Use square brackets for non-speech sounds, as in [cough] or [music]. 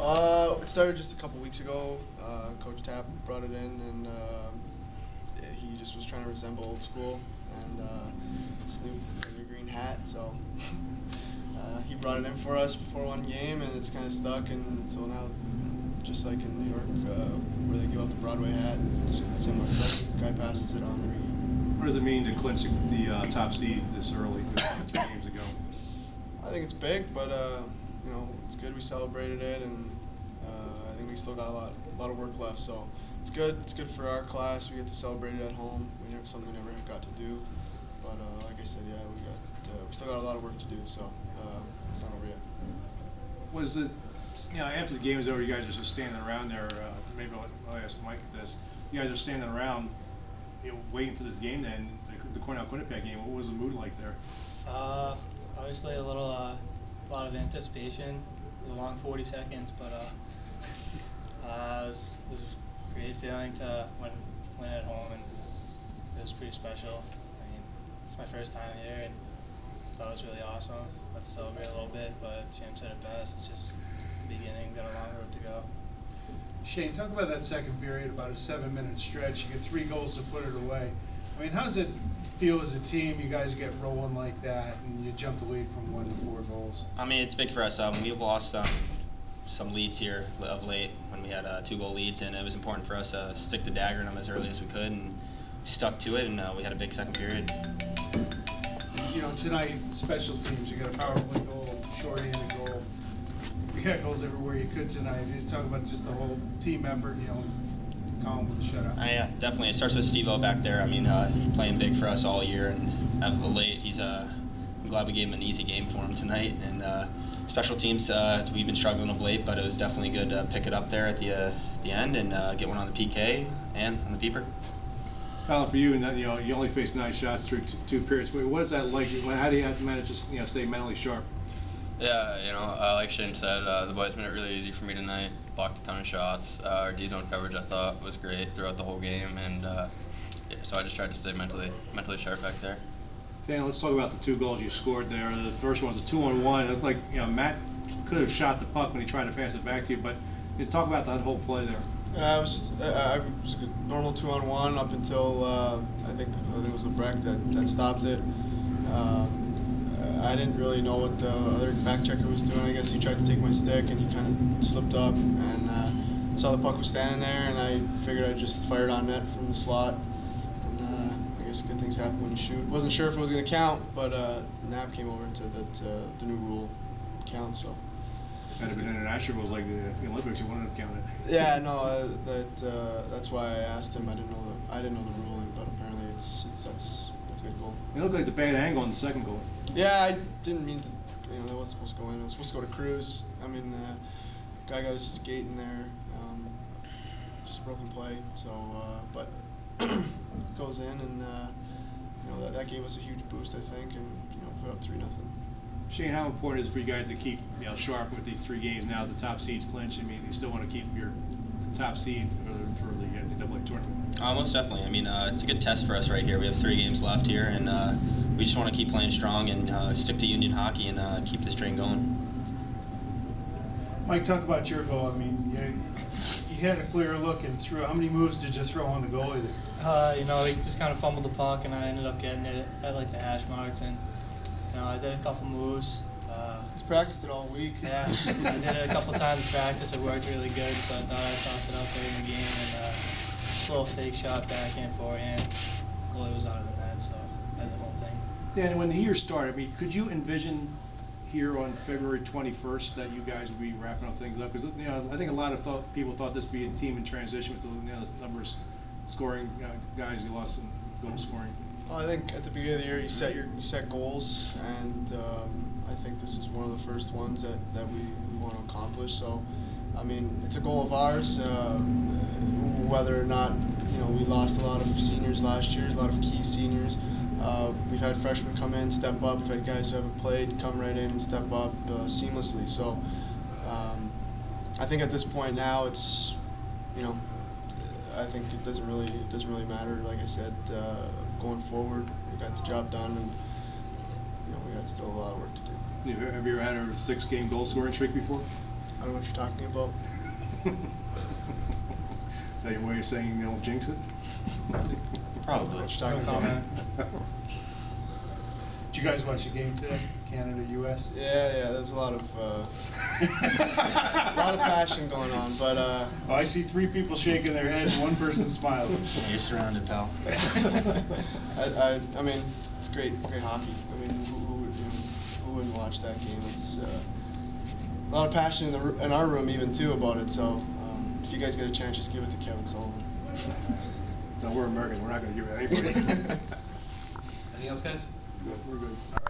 Uh, it started just a couple weeks ago. Uh, Coach Tapp brought it in, and uh, he just was trying to resemble old school and uh, Snoop with a green hat. So uh, he brought it in for us before one game, and it's kind of stuck. And so now, just like in New York, uh, where they give out the Broadway hat, it's similar. Guy passes it on every game. What does it mean to clinch the uh, top seed this early, three games ago? I think it's big, but uh, you know it's good. We celebrated it, and uh, I think we still got a lot, a lot of work left. So it's good. It's good for our class. We get to celebrate it at home. We never something we never got to do. But uh, like I said, yeah, we got uh, we still got a lot of work to do. So uh, it's not over yet. Was it, you know, after the game was over, you guys are just standing around there. Uh, maybe I'll, I'll ask Mike this. You guys are standing around, you know, waiting for this game. Then the, the Cornell Quinnipiac game. What was the mood like there? Uh, obviously a little, uh, a lot of anticipation. It was a long 40 seconds, but uh, [laughs] uh, it, was, it was a great feeling to win, win at home, and it was pretty special. I mean, it's my first time here, and thought it was really awesome. To celebrate a little bit, but Jim said it best. It's just the beginning. Got a long road to go. Shayne, talk about that second period, about a seven-minute stretch. You get three goals to put it away. I mean, how does it feel as a team? You guys get rolling like that, and you jump the lead from one to four goals. I mean, it's big for us. Um, we've lost um, some leads here of late when we had uh, two goal leads, and it was important for us to stick the dagger in them as early as we could, and we stuck to it, and uh, we had a big second period. You know, tonight, special teams, you got a power play goal, short-handed goal. You got goals everywhere you could tonight. You talk about just the whole team effort, you know, Colin with the shutout. Uh, yeah, definitely. It starts with Steve O back there. I mean, uh, he's playing big for us all year, and the late, he's. Uh, I'm glad we gave him an easy game for him tonight. And uh, special teams, uh, we've been struggling of late, but it was definitely good to pick it up there at the uh, the end and uh, get one on the PK and on the peeper. Colin, for you, and you know, you only faced nine shots through two periods. What is that like? How do you manage to you know stay mentally sharp? Yeah, you know, uh, like Shayne said, uh, the boys made it really easy for me tonight. Blocked a ton of shots. Uh, our D zone coverage I thought was great throughout the whole game, and uh, yeah, so I just tried to stay mentally mentally sharp back there. Dan, let's talk about the two goals you scored there. The first one was a two-on-one. It looked like you know Matt could have shot the puck when he tried to pass it back to you, but you talk about that whole play there. Uh, it was just uh, I was a normal two on one up until uh, I think I think it was Lebrecht that, that stopped it. I didn't really know what the other back checker was doing. I guess he tried to take my stick and he kind of slipped up and uh, saw the puck was standing there and I figured I'd just fire it on net from the slot. And uh, I guess good things happen when you shoot. Wasn't sure if it was going to count, but uh, Nap came over and said that uh, the new rule counts. So. Had it been international rules like the, the Olympics, you wouldn't have counted. [laughs] Yeah, no, uh, that uh, that's why I asked him. I didn't know the I didn't know the ruling, but apparently it's it's that's that's a good goal. It looked like the bad angle on the second goal. Yeah, I didn't mean to. You know, that wasn't supposed to go in. It was supposed to go to Cruz. I mean, uh, guy got his skate in there. Um, just a broken play. So, uh, but [clears throat] goes in, and uh, you know that, that gave us a huge boost, I think, and you know put up three nothing. Shayne, how important is it for you guys to keep you know sharp with these three games now? The top seeds clinch. I mean, you still want to keep your top seed for, for the NCAA tournament. Uh, most definitely. I mean, uh, it's a good test for us right here. We have three games left here, and uh, we just want to keep playing strong and uh, stick to Union hockey and uh, keep this train going. Mike, talk about your goal. I mean, you, you had a clear look and threw. How many moves did you throw on the goalie there? Uh, you know, he just kind of fumbled the puck, and I ended up getting it at like the hash marks, and you know, I did a couple moves. Uh, He's practiced it all week. Yeah, [laughs] I did it a couple times in practice. It worked really good, so I thought I'd toss it out there in the game, and uh, just a little fake shot backhand, forehand. Goalie was out of the net, so I did the whole thing. Dan, when the year started, I mean, could you envision here on February 21st that you guys would be wrapping up things up? Because you know, I think a lot of thought, people thought this would be a team in transition with the you know, numbers scoring uh, guys you lost in goal scoring. Well, I think at the beginning of the year you set your you set goals, and um, I this is one of the first ones that, that we, we want to accomplish. So, I mean, it's a goal of ours. Uh, whether or not you know we lost a lot of seniors last year, a lot of key seniors. Uh, we've had freshmen come in, step up. We've had guys who haven't played come right in and step up uh, seamlessly. So, um, I think at this point now it's, you know, I think it doesn't really it doesn't really matter. Like I said, uh, going forward, we got the job done, and you know we got still a lot of work to do. Have you ever had a six-game goal scoring streak before? I don't know what you're talking about. Is that your way of saying you don't jinx it? Probably. What you talking No about? comment. Did you guys watch the game today, Canada, US? Yeah, yeah. There's a lot of uh, a [laughs] lot of passion going on, but uh, Oh, I see three people shaking their head and one person smiling. [laughs] You're surrounded, pal. [laughs] I, I, I mean, it's great, great hockey. I mean, who, who, would, you know, who wouldn't watch that game? It's uh, a lot of passion in the in our room even too about it. So um, if you guys get a chance, just give it to Kevin Sullivan. No, we're American. we're not gonna give it to anybody. [laughs] [laughs] Anything else, guys? We're good. All right.